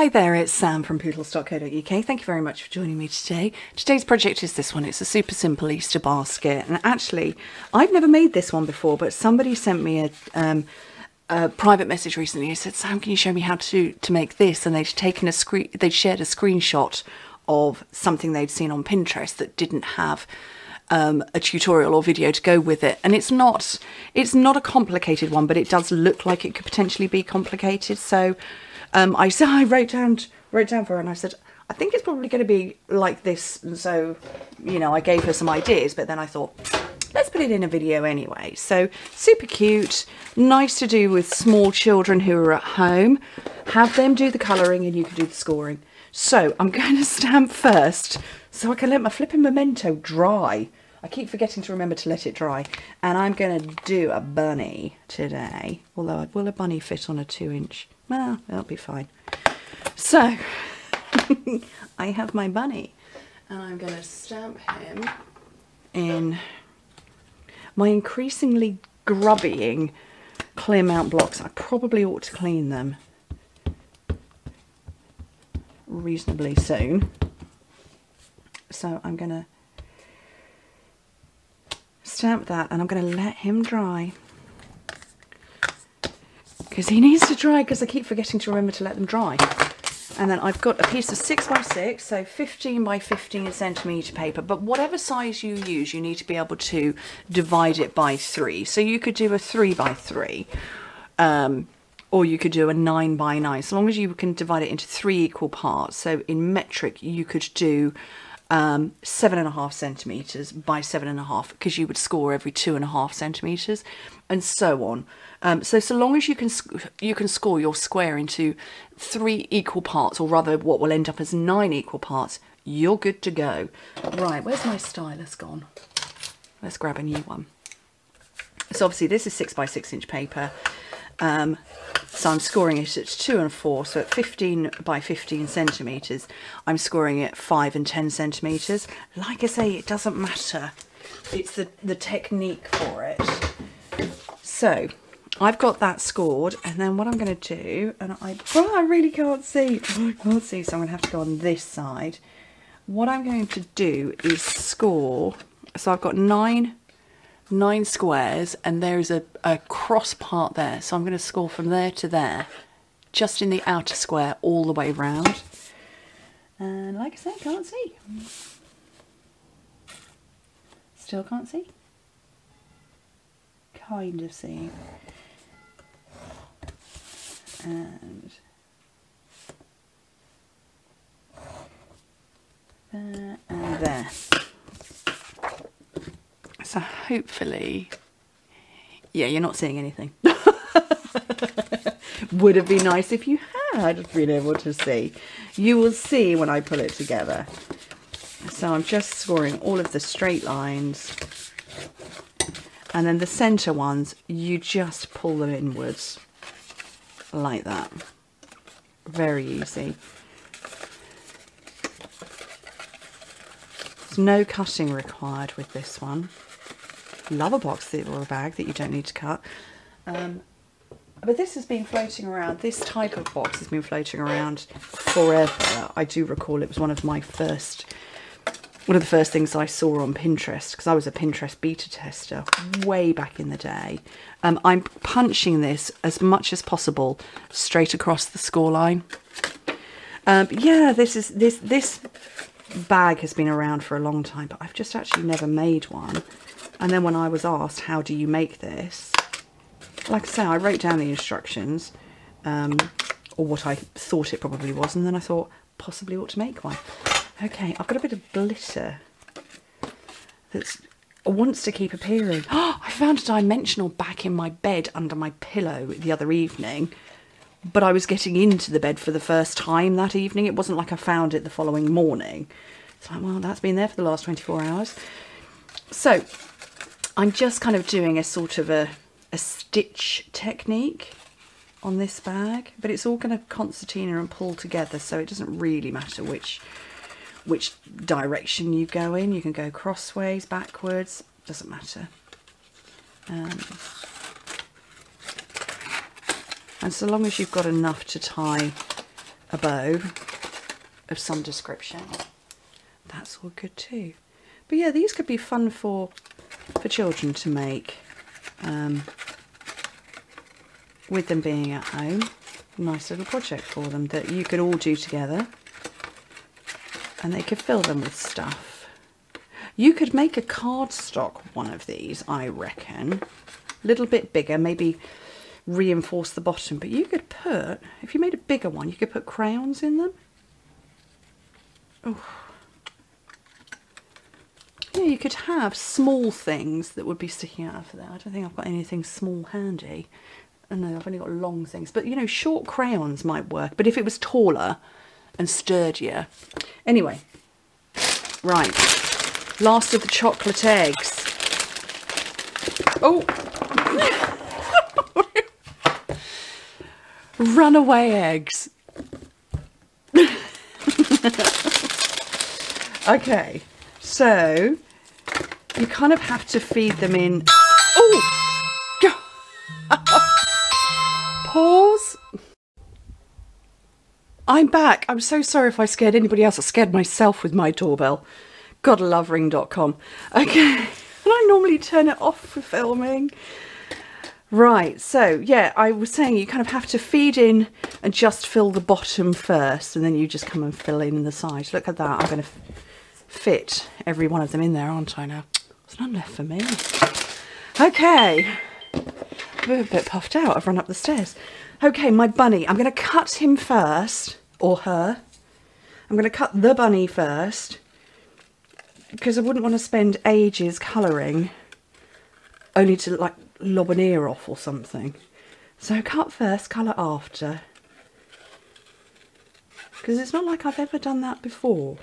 Hi there, it's Sam from pootles.co.uk. Thank you very much for joining me today. Today's project is this one. It's a super simple Easter basket. And actually, I've never made this one before, but somebody sent me a, um, a private message recently. He said, Sam, can you show me how to, to make this? And they'd taken a screen, they'd shared a screenshot of something they'd seen on Pinterest that didn't have um, a tutorial or video to go with it. And it's not, it's not a complicated one, but it does look like it could potentially be complicated. So um, I said I wrote down wrote down for her and I said I think it's probably going to be like this. And so you know I gave her some ideas but then I thought let's put it in a video anyway. So super cute nice to do with small children who are at home. Have them do the colouring and you can do the scoring. So I'm going to stamp first so I can let my flipping memento dry I keep forgetting to remember to let it dry and I'm going to do a bunny today although will a bunny fit on a two inch well, that'll be fine. So, I have my bunny and I'm going to stamp him in my increasingly grubbying clear mount blocks. I probably ought to clean them reasonably soon. So I'm going to stamp that and I'm going to let him dry because he needs to dry because I keep forgetting to remember to let them dry. And then I've got a piece of 6 by 6 so 15 by 15 centimetre paper. But whatever size you use, you need to be able to divide it by 3. So you could do a 3 by 3 um, or you could do a 9 by 9 so long as you can divide it into three equal parts. So in metric, you could do um, seven and a half centimeters by seven and a half because you would score every two and a half centimeters and so on. Um, so so long as you can you can score your square into three equal parts, or rather, what will end up as nine equal parts, you're good to go. Right, where's my stylus gone? Let's grab a new one. So obviously this is six by six inch paper. Um, so I'm scoring it at two and four, so at 15 by 15 centimetres, I'm scoring it five and 10 centimetres. Like I say, it doesn't matter. It's the, the technique for it. So I've got that scored, and then what I'm going to do, and I, oh, I really can't see, oh, I can't see, so I'm going to have to go on this side. What I'm going to do is score, so I've got nine nine squares and there's a, a cross part there. So I'm going to score from there to there, just in the outer square all the way round. And like I said, can't see. Still can't see. Kind of see. And there and there. So hopefully, yeah, you're not seeing anything. Would have been nice if you had been able to see. You will see when I pull it together. So I'm just scoring all of the straight lines. And then the centre ones, you just pull them inwards like that. Very easy. There's no cutting required with this one love a box or a bag that you don't need to cut. Um, but this has been floating around, this type of box has been floating around forever. I do recall it was one of my first, one of the first things I saw on Pinterest, because I was a Pinterest beta tester way back in the day. Um, I'm punching this as much as possible straight across the score line. Um, yeah, this is this this bag has been around for a long time, but I've just actually never made one. And then when I was asked, how do you make this? Like I say, I wrote down the instructions, um, or what I thought it probably was, and then I thought, possibly ought to make one. Okay, I've got a bit of glitter that wants to keep appearing. Oh, I found a dimensional back in my bed under my pillow the other evening, but I was getting into the bed for the first time that evening. It wasn't like I found it the following morning. It's like, well, that's been there for the last 24 hours. So I'm just kind of doing a sort of a, a stitch technique on this bag, but it's all going to concertina and pull together, so it doesn't really matter which which direction you go in. You can go crossways, backwards, doesn't matter. Um, and so long as you've got enough to tie a bow of some description, that's all good too. But yeah, these could be fun for for children to make um, with them being at home. Nice little project for them that you could all do together and they could fill them with stuff. You could make a cardstock one of these, I reckon. A little bit bigger, maybe reinforce the bottom, but you could put, if you made a bigger one, you could put crayons in them. Oh. Yeah, you could have small things that would be sticking out of there. I don't think I've got anything small handy. Oh, no, I've only got long things. But, you know, short crayons might work. But if it was taller and sturdier. Anyway, right. Last of the chocolate eggs. Oh! Runaway eggs. okay, so you kind of have to feed them in. Oh! Pause. I'm back. I'm so sorry if I scared anybody else. I scared myself with my doorbell. God love ring.com. Okay. And I normally turn it off for filming. Right, so yeah, I was saying you kind of have to feed in and just fill the bottom first, and then you just come and fill in the sides. Look at that, I'm going to fit every one of them in there, aren't I now? There's none left for me. Okay, We're a bit puffed out, I've run up the stairs. Okay, my bunny, I'm going to cut him first, or her. I'm going to cut the bunny first, because I wouldn't want to spend ages colouring, only to like lob an ear off or something. So cut first, colour after. Because it's not like I've ever done that before.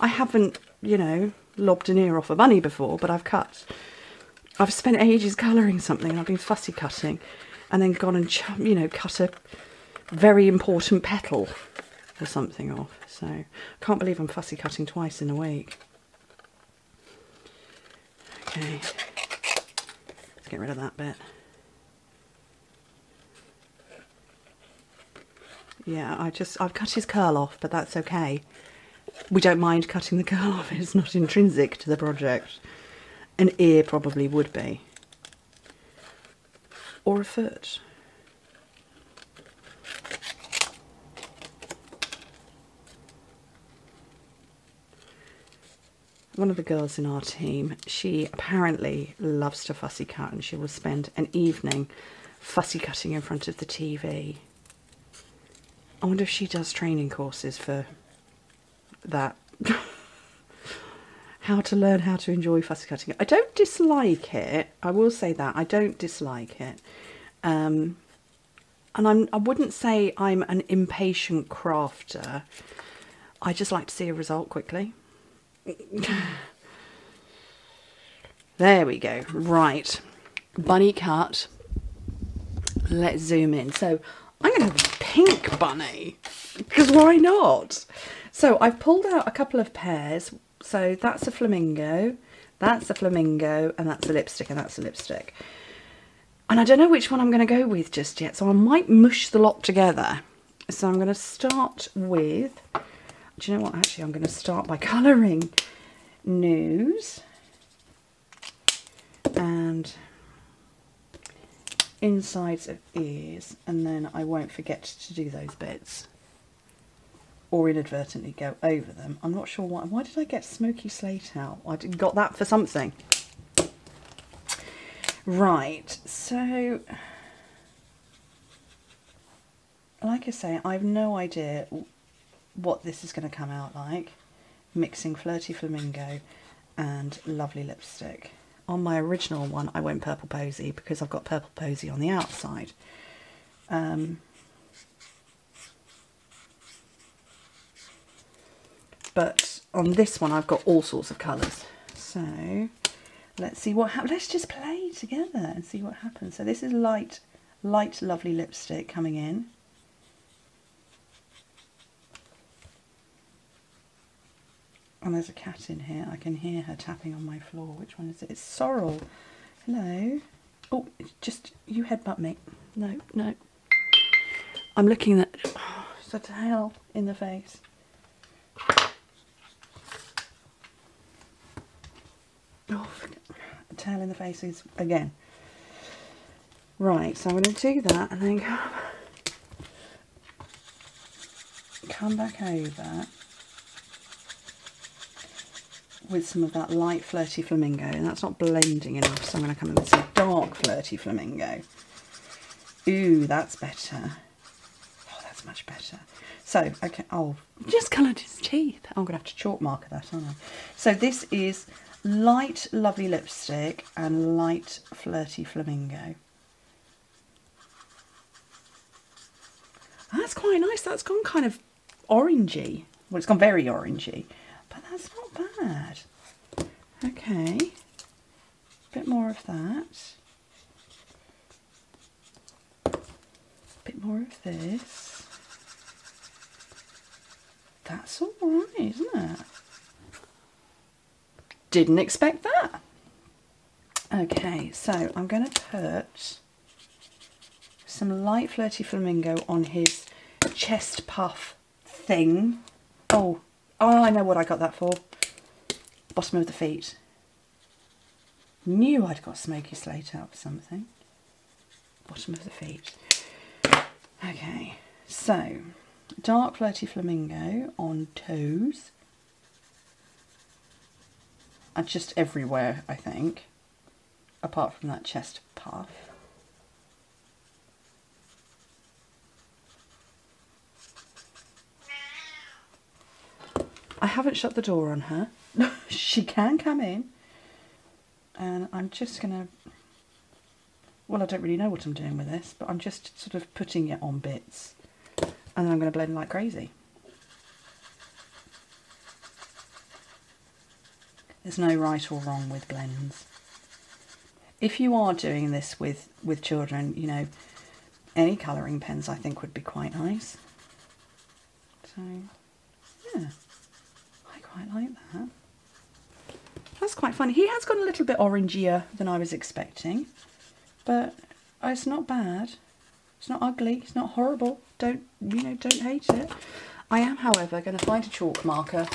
I haven't, you know, lobbed an ear off a bunny before, but I've cut. I've spent ages colouring something I've been fussy cutting and then gone and, you know, cut a very important petal or something off. So I can't believe I'm fussy cutting twice in a week. Okay let's get rid of that bit. Yeah, I just, I've cut his curl off, but that's okay. We don't mind cutting the curl off, it's not intrinsic to the project. An ear probably would be. Or a foot. one of the girls in our team, she apparently loves to fussy cut and she will spend an evening fussy cutting in front of the TV. I wonder if she does training courses for that. how to learn how to enjoy fussy cutting. I don't dislike it. I will say that. I don't dislike it. Um, and I'm, I wouldn't say I'm an impatient crafter. I just like to see a result quickly. there we go. Right. Bunny cut. Let's zoom in. So I'm going to have a pink bunny because why not? So I've pulled out a couple of pairs. So that's a flamingo, that's a flamingo, and that's a lipstick, and that's a lipstick. And I don't know which one I'm going to go with just yet, so I might mush the lot together. So I'm going to start with do you know what? Actually, I'm going to start by colouring news and insides of ears and then I won't forget to do those bits or inadvertently go over them. I'm not sure why. Why did I get smoky slate out? I got that for something. Right, so like I say, I have no idea what this is going to come out like, mixing Flirty Flamingo and Lovely Lipstick. On my original one, I went Purple Posy because I've got Purple Posy on the outside. Um, but on this one, I've got all sorts of colours. So let's see what happens. Let's just play together and see what happens. So this is light, light, lovely lipstick coming in. And there's a cat in here. I can hear her tapping on my floor. Which one is it? It's Sorrel. Hello. Oh, just you headbutt me. No, no. I'm looking at. Oh, Just a tail in the face. Oh, a tail in the faces again. Right, so I'm going to do that and then come, come back over with some of that light flirty flamingo and that's not blending enough so I'm going to come in with some dark flirty flamingo. Ooh, that's better. Oh, that's much better. So, okay, oh, just coloured his teeth. I'm going to have to chalk marker that, aren't I? So this is light lovely lipstick and light flirty flamingo. That's quite nice. That's gone kind of orangey. Well, it's gone very orangey, but that's not bad. Okay, a bit more of that. A bit more of this. That's all right, isn't it? Didn't expect that. Okay, so I'm going to put some light flirty flamingo on his chest puff thing. Oh, oh, I know what I got that for. Bottom of the feet. Knew I'd got smoky slate out for something. Bottom of the feet. Okay, so dark flirty flamingo on toes. Just everywhere, I think, apart from that chest puff. I haven't shut the door on her. she can come in. And I'm just going to well, I don't really know what I'm doing with this, but I'm just sort of putting it on bits. And then I'm going to blend like crazy. There's no right or wrong with blends. If you are doing this with, with children, you know, any colouring pens I think would be quite nice. So, yeah, I quite like that. That's quite funny. He has gone a little bit orangier than I was expecting but it's not bad. It's not ugly. It's not horrible. Don't, you know, don't hate it. I am, however, going to find a chalk marker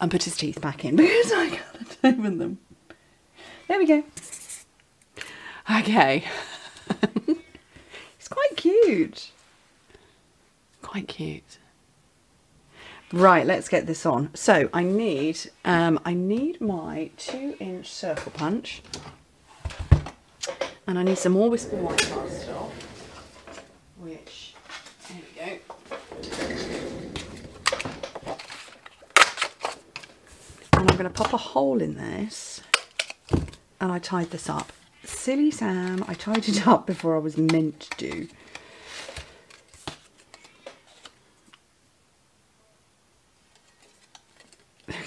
and put his teeth back in because I can't open them. There we go. Okay. He's quite cute. Quite cute. Right, let's get this on. So I need, um, I need my two inch circle punch. And I need some more Whisper White Cardstock, which, there we go. And I'm going to pop a hole in this. And I tied this up. Silly Sam, I tied it up before I was meant to. Do.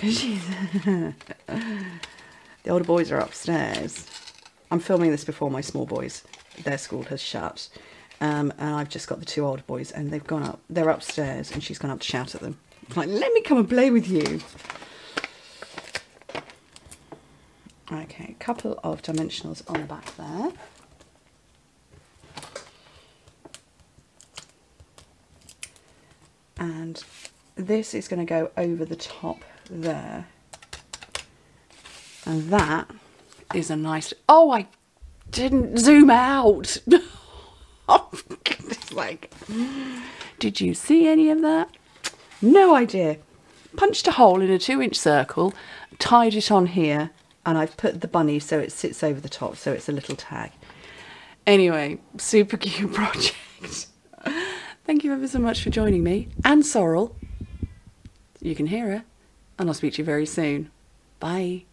Okay. The older boys are upstairs. I'm filming this before my small boys, their school has shut. Um, and I've just got the two older boys and they've gone up, they're upstairs and she's gone up to shout at them. like, let me come and play with you. Okay, a couple of dimensionals on the back there. And this is going to go over the top there. And that is a nice. Oh, I didn't zoom out. oh, it's like, did you see any of that? No idea. Punched a hole in a two inch circle, tied it on here, and I've put the bunny so it sits over the top, so it's a little tag. Anyway, super cute project. Thank you ever so much for joining me. And Sorrel. You can hear her. And I'll speak to you very soon. Bye.